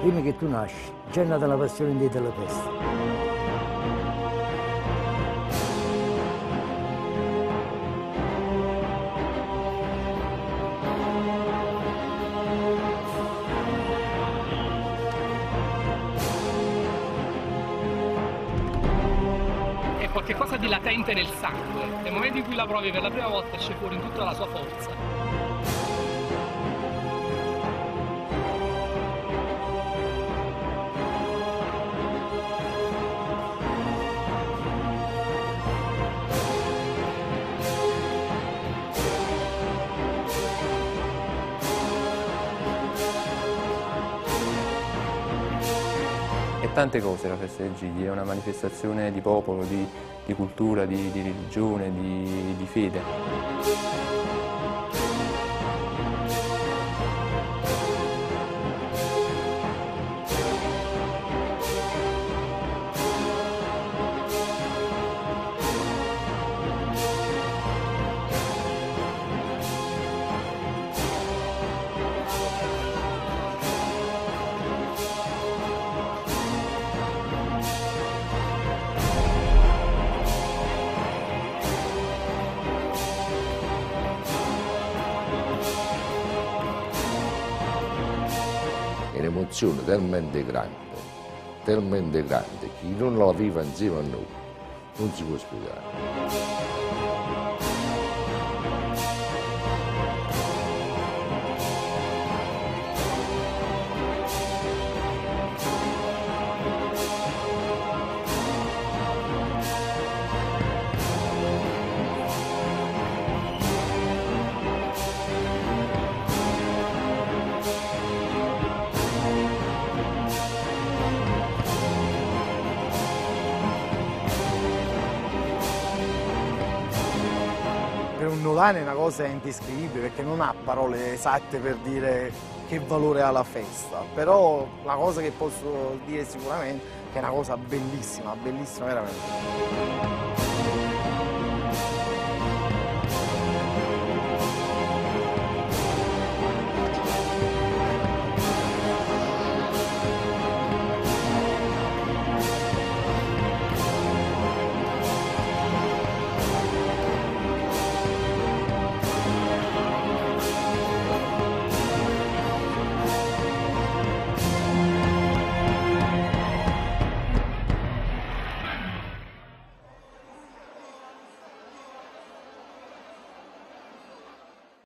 prima che tu nasci, già è nata la passione in te della festa. È qualcosa di latente nel sangue. Nel momento in cui la provi per la prima volta esce fuori in tutta la sua forza. Tante cose la festa dei Gigli, è una manifestazione di popolo, di, di cultura, di, di religione, di, di fede. Un'emozione talmente grande, talmente grande, che chi non la vive insieme a noi non si può spiegare. Nolano è una cosa indescrivibile perché non ha parole esatte per dire che valore ha la festa, però la cosa che posso dire sicuramente è che è una cosa bellissima, bellissima veramente.